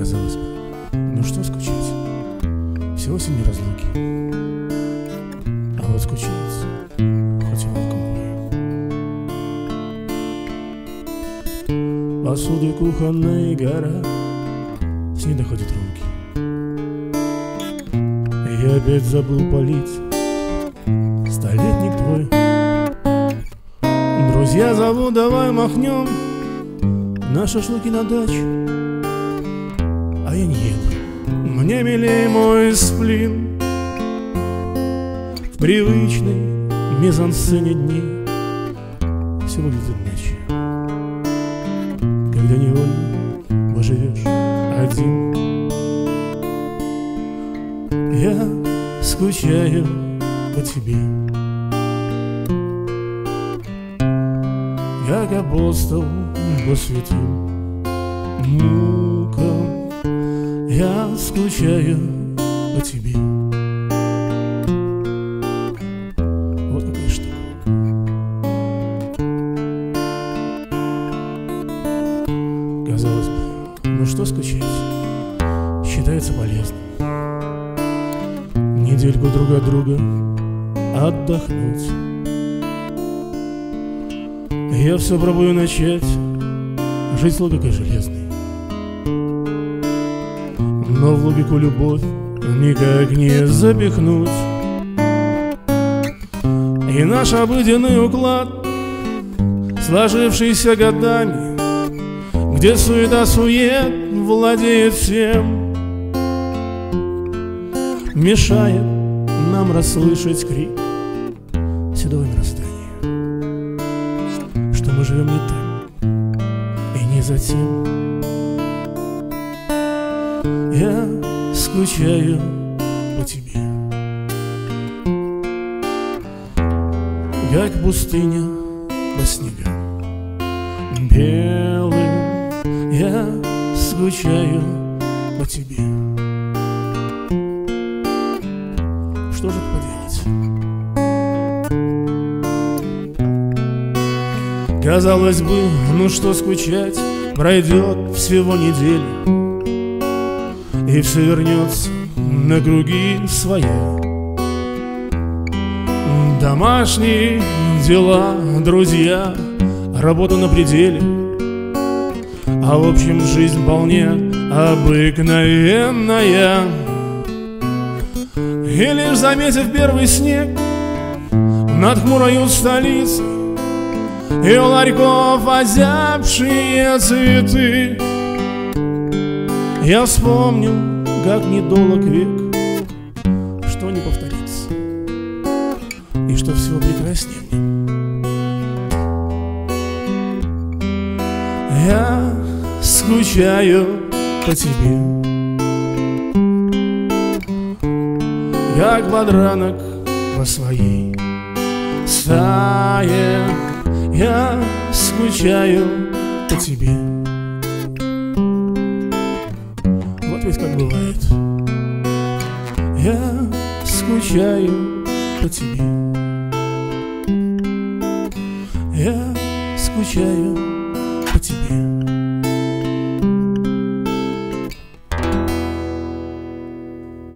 казалось бы. Ну что скучать? Всего семь разлуки. А вот скучается, хоть и волком Посуды кухонная гора, с ней доходят руки. Я опять забыл полить столетник твой. Друзья зову, давай махнем на шашлыки на дачу. Еду Мне милей мой сплин В привычной мизансцене дней. Все выглядит иначе Когда невольно поживешь один. Я скучаю по тебе. Как апостол по святым мукам Я скучаю по тебе. Вот какая штука. Казалось бы, ну что скучать? Считается полезным. Недельку друг от друга отдохнуть. Я все пробую начать. Жить логикой железной Но в логику любовь никак не запихнуть. И наш обыденный уклад Сложившийся годами Где суета-сует владеет всем Мешает нам расслышать крик Седого мироздания Что мы живем не там и не за тем Я скучаю по тебе. Как пустыня по снегам Белым Я скучаю по тебе. Что же поделать? Казалось бы, ну что скучать? Пройдет всего неделя И все вернется на круги своя Домашние дела, друзья Работа на пределе. А в общем жизнь вполне обыкновенная. И лишь заметив первый снег Над хмурою столицей И у ларьков озябшие цветы Я вспомнил, как недолг век Что не повторится И что всего прекраснее мне. Я скучаю по тебе. Как подранок по своей стае Я скучаю по тебе Я скучаю по тебе. Я скучаю по тебе